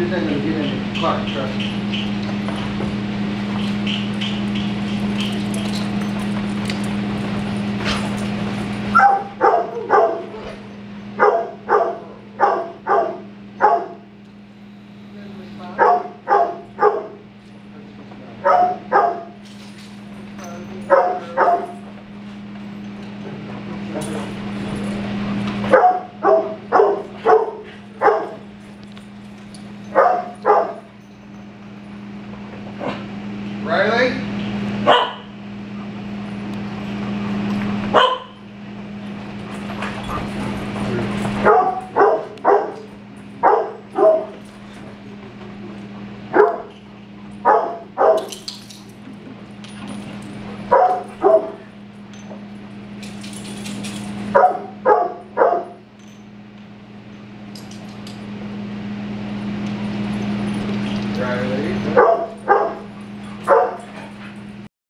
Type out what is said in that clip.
This ain't gonna get in the clock, trust me. Riley? Riley?